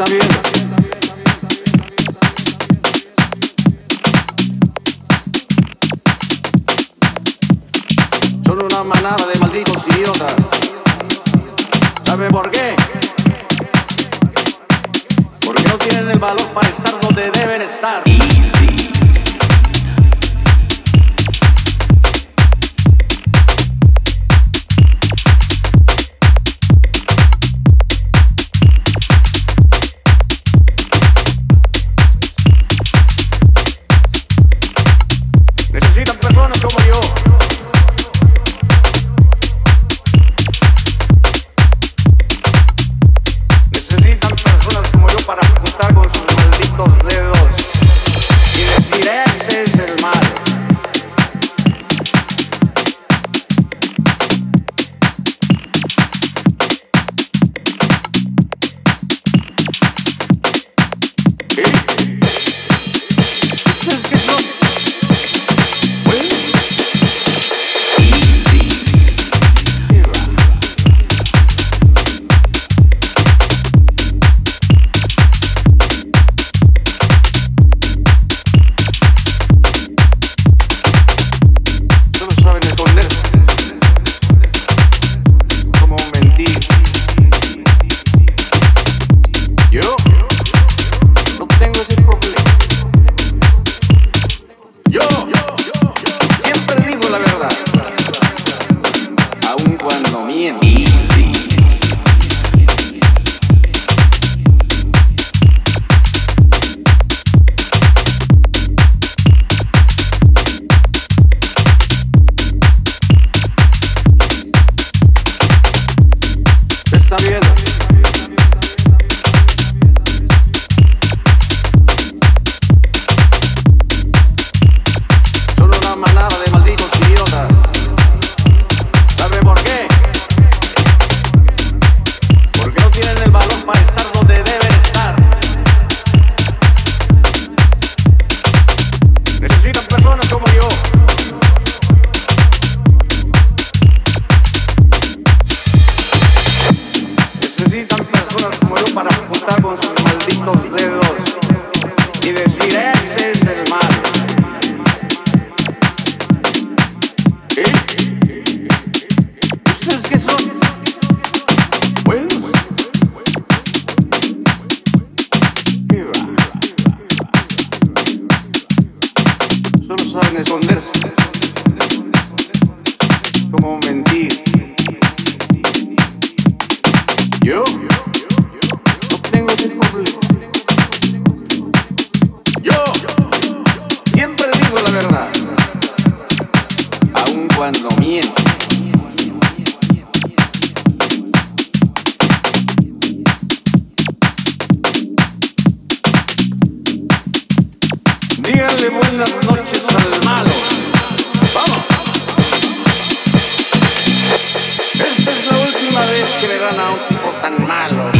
Está una manada de malditos idiotas. ¿Sabe por qué? Porque no tienen el valor para estar donde deben estar. Como yo. Para juntar con sus malditos dedos y decir ese es el mal. ¿Qué? ¿Ustedes qué son? Bueno. Solo saben esconderse. Buenas noches al malo. Vamos. Esta es la última vez que dan a un tipo tan malo.